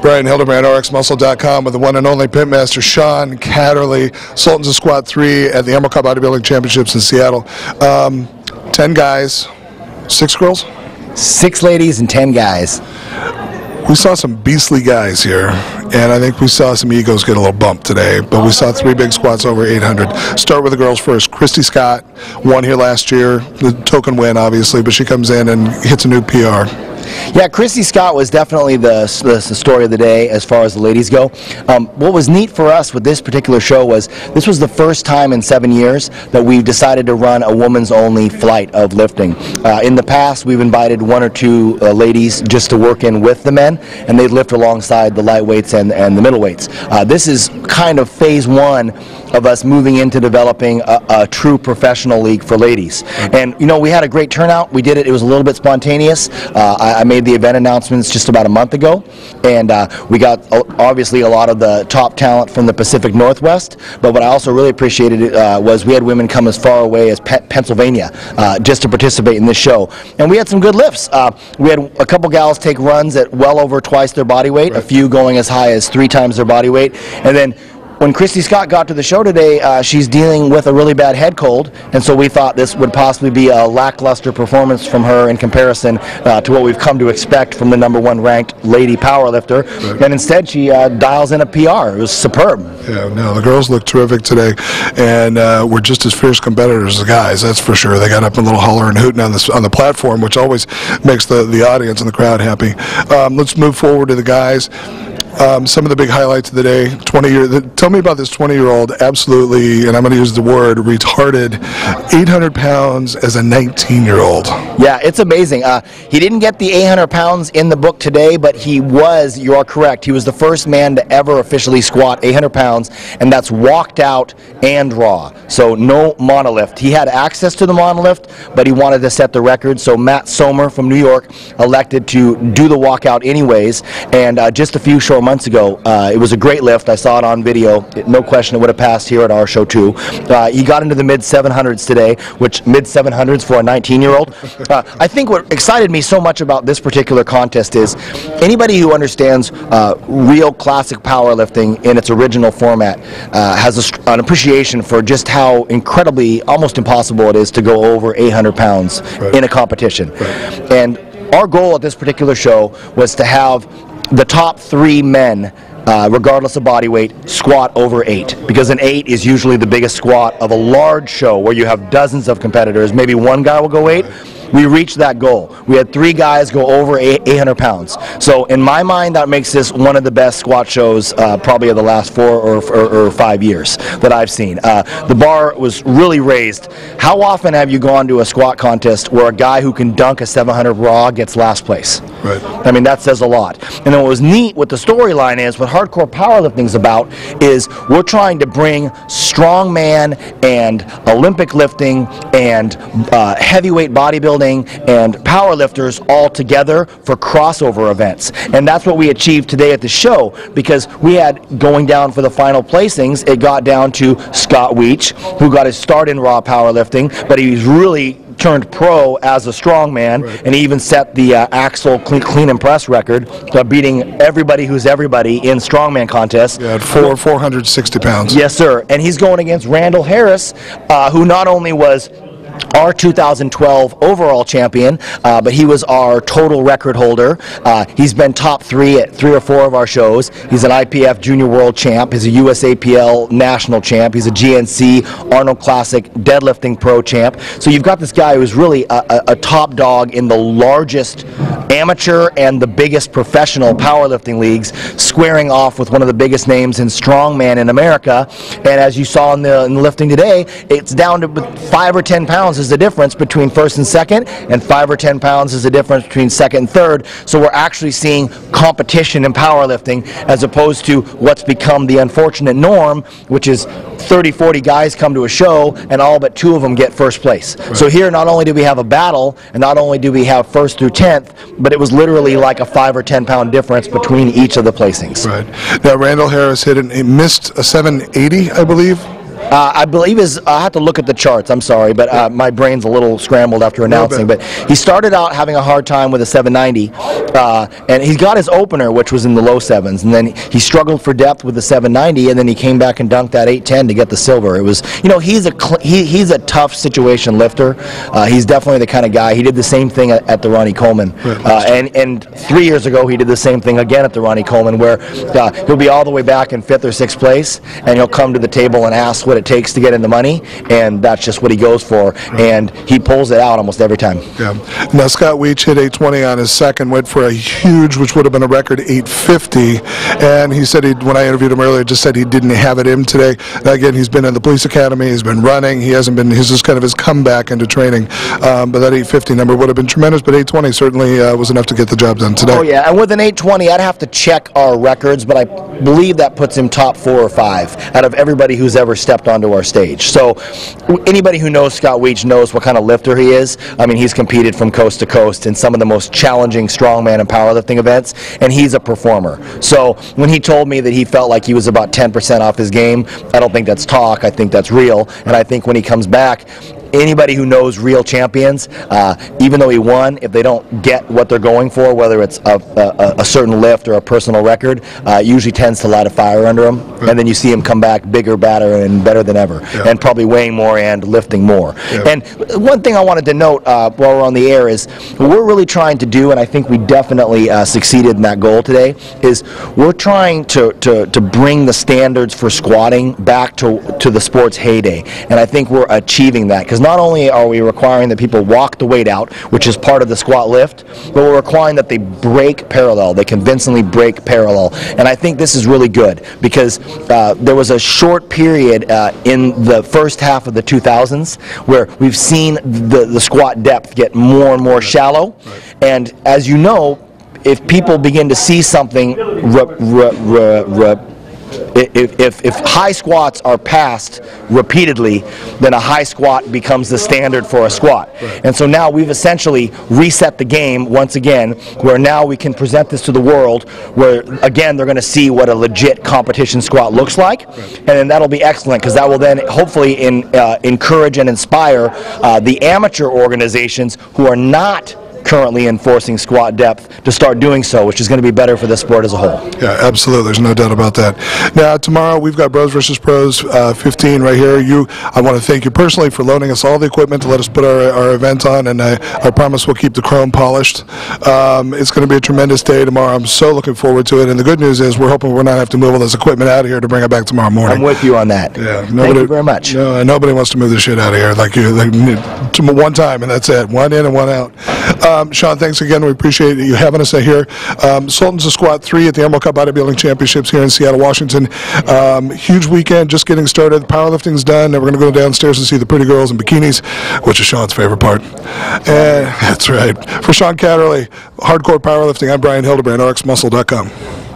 Bryan Hildebrand, RxMuscle.com with the one and only Pitmaster Sean Katterle, Sultans of Squat 3 at the Emerald Cup Bodybuilding Championships in Seattle. Um, 10 guys, 6 girls? Six ladies and ten guys. We saw some beastly guys here, and I think we saw some egos get a little bumped today, but we saw three big squats over 800. Start with the girls first. Christy Scott won here last year, the token win, obviously, but she comes in and hits a new PR. Yeah, Christy Scott was definitely the, the, the story of the day as far as the ladies go. Um, what was neat for us with this particular show was this was the first time in seven years that we've decided to run a woman's only flight of lifting. Uh, in the past, we've invited one or two uh, ladies just to work in with the men, and they'd lift alongside the lightweights and, and the middleweights. Uh, this is kind of phase one of us moving into developing a, a true professional league for ladies. And, you know, we had a great turnout. We did it. It was a little bit spontaneous. Uh, I, I made the event announcements just about a month ago, and uh, we got uh, obviously a lot of the top talent from the Pacific Northwest. But what I also really appreciated uh, was we had women come as far away as Pe- Pennsylvania uh, just to participate in this show, and we had some good lifts. Uh, we had a couple gals take runs at well over twice their body weight, a few going as high as three times their body weight, and then when Christy Scott got to the show today, uh, she's dealing with a really bad head cold, and so we thought this would possibly be a lackluster performance from her in comparison uh, to what we've come to expect from the number one ranked lady powerlifter. And instead, she uh, dials in a PR. It was superb. Yeah, no, the girls look terrific today, and uh, we're just as fierce competitors as the guys. That's for sure. They got up a little holler and hooting on the on the platform, which always makes the the audience and the crowd happy. Um, let's move forward to the guys. Um, some of the big highlights of the day. 20 year. The, tell me about this 20 year old. Absolutely, and I'm going to use the word retarded. 800 pounds as a 19 year old. Yeah, it's amazing. Uh, he didn't get the 800 pounds in the book today, but he was, you are correct, he was the first man to ever officially squat 800 pounds, and that's walked out and raw. So no monolift. He had access to the monolift, but he wanted to set the record, so Matt Somer from New York elected to do the walkout anyways, and uh, just a few short months ago, uh, it was a great lift. I saw it on video. It- no question it would have passed here at our show too. Uh, he got into the mid 700s today, which mid 700s for a 19 year old. Uh, I think what excited me so much about this particular contest is anybody who understands uh, real classic powerlifting in its original format uh, has a, an appreciation for just how incredibly, almost impossible it is to go over 800 pounds in a competition. And our goal at this particular show was to have the top three men uh, regardless of body weight, squat over eight. Because an eight is usually the biggest squat of a large show where you have dozens of competitors. Maybe one guy will go eight. We reached that goal. We had three guys go over 800 pounds. So in my mind, that makes this one of the best squat shows uh, probably of the last four or, or, or five years that I've seen. Uh, the bar was really raised. How often have you gone to a squat contest where a guy who can dunk a 700 raw gets last place? Right. I mean, that says a lot. And then what was neat with the storyline is what hardcore powerlifting's about is we're trying to bring strongman and Olympic lifting and uh, heavyweight bodybuilding and powerlifters all together for crossover events. And that's what we achieved today at the show because we had going down for the final placings, it got down to Scott Weech, who got his start in raw powerlifting, but he's really turned pro as a strongman, and he even set the uh, Axle clean, clean and press record, uh, beating everybody who's everybody in strongman contests. Yeah, at four, 460 pounds. Yes, sir. And he's going against Randall Harris, uh, who not only was our 2012 overall champion, uh, but he was our total record holder. Uh, he's been top three at three or four of our shows. He's an IPF Junior World Champ. He's a USAPL National Champ. He's a GNC Arnold Classic Deadlifting Pro Champ. So you've got this guy who's really a, a, a top dog in the largest amateur and the biggest professional powerlifting leagues, squaring off with one of the biggest names in strongman in America. And as you saw in the, in the lifting today, it's down to five or ten pounds is the difference between first and second, and 5 or 10 pounds is the difference between second and third. So we're actually seeing competition in powerlifting as opposed to what's become the unfortunate norm, which is 30, 40 guys come to a show and all but two of them get first place. So here, not only do we have a battle, and not only do we have first through 10th, but it was literally like a 5 or 10 pound difference between each of the placings. Right. Now, Randall Harris hit an, he missed a 780, I believe. Uh, I believe is I have to look at the charts. I'm sorry, but uh, my brain's a little scrambled after announcing. But he started out having a hard time with a 790, uh, and he got his opener, which was in the low sevens, and then he struggled for depth with the 790, and then he came back and dunked that 810 to get the silver. It was, you know, he's a he, he's a tough situation lifter. Uh, he's definitely the kind of guy. He did the same thing at, at the Ronnie Coleman, uh, and and three years ago he did the same thing again at the Ronnie Coleman, where uh, he'll be all the way back in fifth or sixth place, and he'll come to the table and ask what it takes to get in the money, and that's just what he goes for, and he pulls it out almost every time. Yeah. Now, Scott Weech hit 820 on his second, went for a huge, which would have been a record 850. And he said, he, when I interviewed him earlier, just said he didn't have it in today. Again, he's been in the police academy, he's been running, he hasn't been, this is kind of his comeback into training. Um, but that 850 number would have been tremendous, but 820 certainly uh, was enough to get the job done today. Oh yeah, and with an 820, I'd have to check our records, but I believe that puts him top four or five out of everybody who's ever stepped onto our stage. So anybody who knows Scott Weech knows what kind of lifter he is. I mean, he's competed from coast to coast in some of the most challenging strongman and powerlifting events, and he's a performer. So when he told me that he felt like he was about 10% off his game, I don't think that's talk. I think that's real, and I think when he comes back, anybody who knows real champions, uh, even though he won, if they don't get what they're going for, whether it's a, a, a certain lift or a personal record, uh, usually tends to light a fire under him, and then you see him come back bigger, badder, and better than ever, Yeah. and probably weighing more and lifting more. Yeah. And one thing I wanted to note uh, while we're on the air is what we're really trying to do, and I think we definitely uh, succeeded in that goal today, is we're trying to, to, to bring the standards for squatting back to, to the sport's heyday. And I think we're achieving that because not only are we requiring that people walk the weight out, which is part of the squat lift, but we're requiring that they break parallel, they convincingly break parallel. And I think this is really good because uh, there was a short period uh, in the first half of the 2000s where we've seen the, the squat depth get more and more shallow. And as you know, if people begin to see something if, if, if high squats are passed repeatedly, then a high squat becomes the standard for a squat. And so now we've essentially reset the game once again, where now we can present this to the world, where again they're going to see what a legit competition squat looks like, and then that'll be excellent because that will then hopefully in, uh, encourage and inspire uh, the amateur organizations who are not currently enforcing squat depth to start doing so, which is going to be better for the sport as a whole. Yeah, absolutely. There's no doubt about that. Now, tomorrow we've got Bros versus Pros uh, 15 right here. You, I want to thank you personally for loaning us all the equipment to let us put our, our event on, and I, I promise we'll keep the chrome polished. Um, it's going to be a tremendous day tomorrow. I'm so looking forward to it. And the good news is we're hoping we're not have to move all this equipment out of here to bring it back tomorrow morning. I'm with you on that. Yeah, nobody, Thank you very much. No, nobody wants to move this shit out of here like you. Like, to one time, and that's it. One in and one out. Um, Sean, thanks again. We appreciate you having us here. Um, Sultans of Squat 3 at the Emerald Cup Bodybuilding Championships here in Seattle, Washington. Um, huge weekend, just getting started. Powerlifting's done, and we're going to go downstairs and see the pretty girls in bikinis, which is Sean's favorite part. And that's right. For Sean Katterle, Hardcore Powerlifting, I'm Bryan Hildebrand, rxmuscle.com.